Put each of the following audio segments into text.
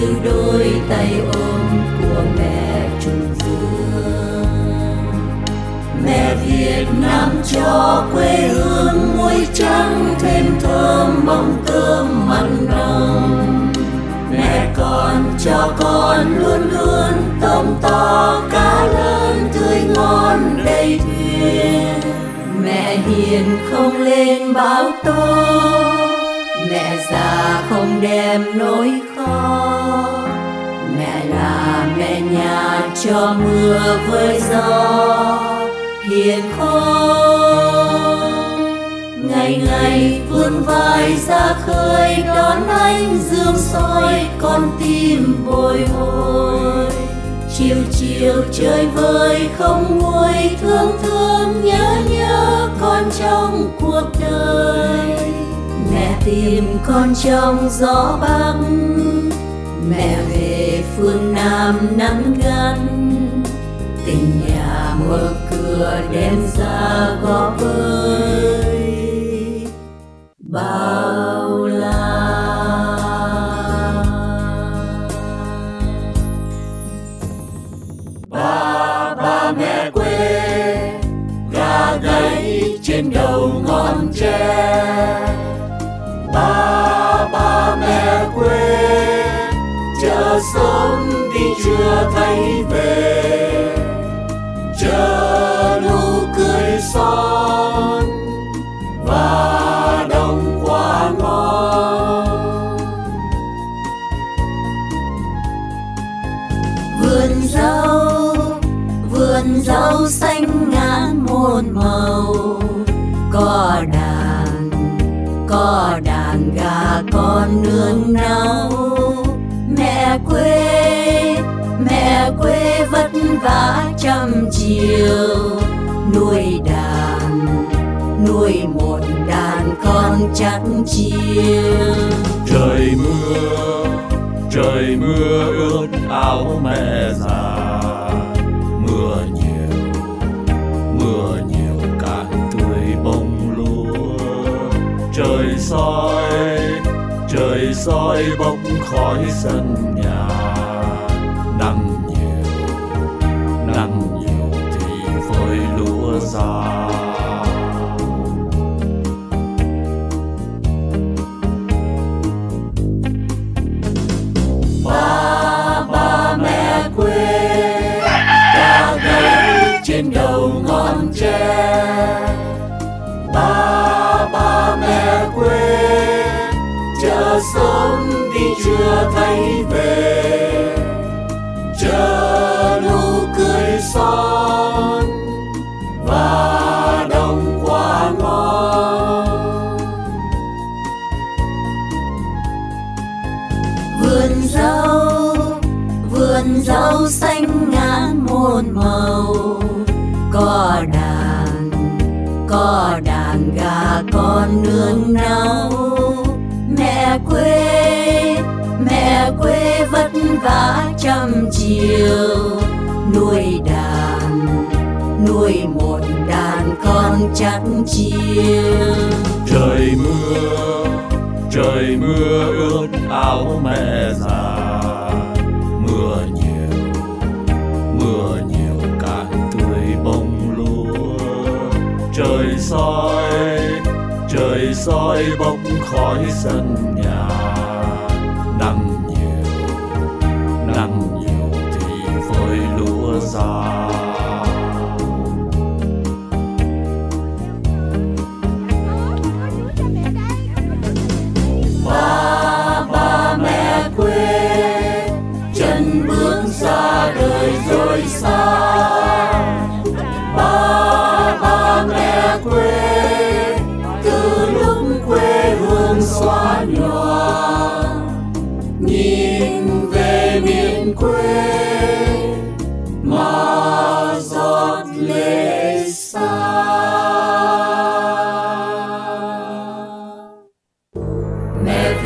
mông đôi tay ôm của mẹ trùng dương. Mẹ Việt Nam cho quê hương muối trắng, thêm thơm mong cơm mặn nồng. Mẹ còn cho con luôn luôn tôm to, cá lớn tươi ngon đầy thuyền. Mẹ hiền không lên báo tố mẹ già không đem nỗi khổ là cho mưa với gió, hiền không ngày ngày vươn vai ra khơi, đón anh dương soi, con tim bồi hồi. Chiều chiều chơi vơi, không nguôi thương thương, nhớ nhớ con trong cuộc đời. Mẹ tìm con trong gió băng mẹ về phương làm nắng gắn tình nhà mở cửa đem ra có vơi. Bao la. Ba ba mẹ quê, gà gáy trên đầu ngọn tre ba ba mẹ quê, chờ sớm chưa thấy về. Chờ nụ cười son và đồng quá ngon. Vườn rau vườn rau xanh ngát một màu. Có đàn có đàn gà con nương nấu. Mẹ quê quê vất vả trăm chiều. Nuôi đàn, nuôi một đàn con chắc chiều. Trời mưa trời mưa ướt áo mẹ già. Mưa nhiều mưa nhiều cạn tươi bông lúa. Trời soi trời soi bốc khói sân nhà. Lúa ba ba mẹ quê ca gáy trên đầu ngọn tre ba ba mẹ quê chờ sớm đi chưa thấy về. Vườn rau xanh ngát một màu. Có đàn có đàn gà con nương nấu. Mẹ quê mẹ quê vất vả trăm chiều. Nuôi đàn, nuôi một đàn con chắc chiều. Trời mưa trời mưa ướt áo mẹ già. Trời soi trời soi bóng khói sân nhà. Nắng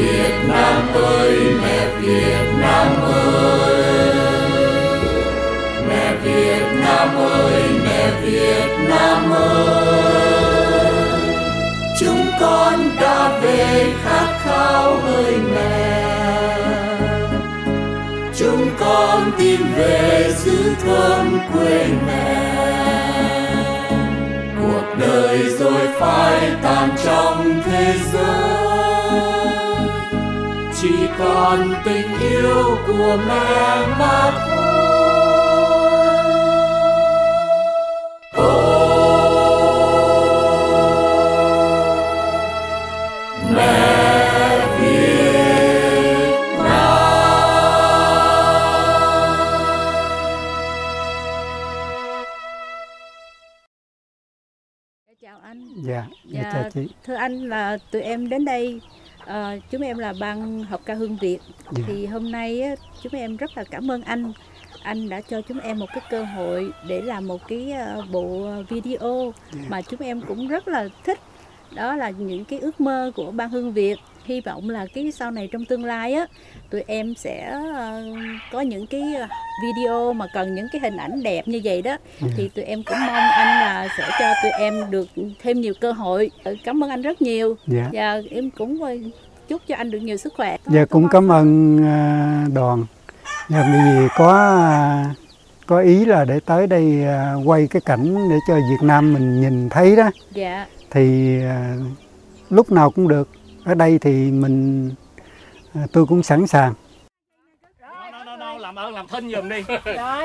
Việt Nam ơi, mẹ Việt Nam ơi. Mẹ Việt Nam ơi, mẹ Việt Nam ơi. Chúng con đã về khát khao hơi mẹ. Chúng con tìm về xứ thơm quê mẹ. Cuộc đời rồi phai tàn trong thế giới chỉ còn tình yêu của mẹ mà Dạ, dạ, dạ chào chị. Thưa anh là tụi em đến đây uh, chúng em là ban học ca hương Việt dạ. thì hôm nay á, chúng em rất là cảm ơn anh anh đã cho chúng em một cái cơ hội để làm một cái uh, bộ video dạ. mà chúng em cũng rất là thích đó là những cái ước mơ của ban hương Việt hy vọng là cái sau này trong tương lai á tụi em sẽ uh, có những cái video mà cần những cái hình ảnh đẹp như vậy đó. Ừ. thì tụi em cũng mong anh là sẽ cho tụi em được thêm nhiều cơ hội. Ờ, cảm ơn anh rất nhiều. Dạ. và em cũng chúc cho anh được nhiều sức khỏe. Dạ cũng cảm ơn đoàn. Dạ, vì có có ý là để tới đây quay cái cảnh để cho Việt Nam mình nhìn thấy đó. Dạ. Thì lúc nào cũng được ở đây thì mình à, tôi cũng sẵn sàng. Làm ơn làm thinh giùm đi.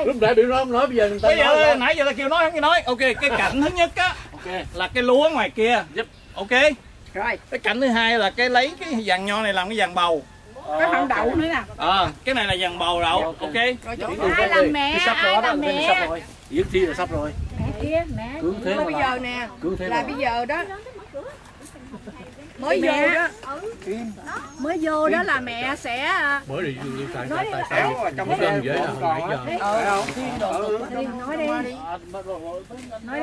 Lúc nãy bị rôm nói bây giờ người ta bây giờ nói nãy giờ ta kêu nói không nói. Ok cái cảnh thứ nhất á okay. là cái lúa ngoài kia. Yep. ok. Rồi. Cái cảnh thứ hai là cái lấy cái vàng nho này làm cái vàng bầu. Cái hòn đậu nữa nè. Ờ à, cái này là vàng bầu đậu. Ok, okay. Rồi, ai là mẹ ai là mẹ. sắp rồi. Yến thi là sắp rồi. Mẹ kia mẹ. Cứu thế bây giờ nè là bây giờ đó mới vô đó. Mới vô đó là mẹ sẽ à, mới đi tại tại tại sao trong cơm dễ là hồi nãy giờ.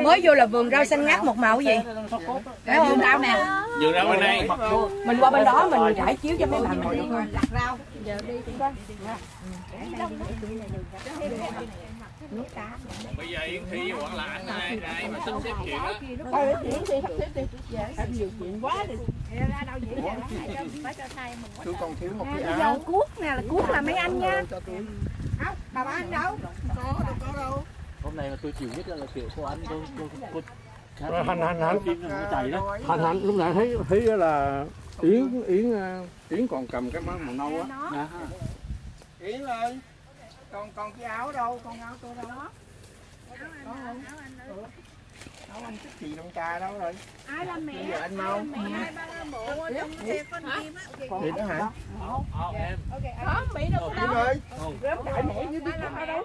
Mới vô là vườn rau xanh ngắt một màu gì? Thấy không rau nè? Vườn rau bên đây. Mình qua bên đó mình trải chiếu cho mấy bạn ngồi được không rau. Giờ đi nước cá bây giờ yến thi hoặc là anh ai ai mà sắp xếp chuyện đó thôi yến thi sắp xếp đi. Em nhiều chuyện quá đi ra đâu vậy phải cho thầy mình tôi còn thiếu một cái áo. giờ cuốc nè là cuốc là mấy anh nha. Không bà ba anh đâu? Có đâu có đâu. Hôm nay là tôi chịu nhất là kiểu của anh tôi tôi tôi hành hành hành. Chạy đó. Hành hành lúc nãy thấy thấy là yến yến yến còn cầm cái món màu nâu á. Yến ơi còn còn cái áo đâu? Con áo tôi đâu? Đó. Áo anh áo anh thích gì trong trà đâu rồi. Ai làm mẹ? Giờ anh mau mẹ? Hai ba bộ trong xe con kim á? Thì đó hả? không bị đâu đâu. rớm đại mẹ như biết đâu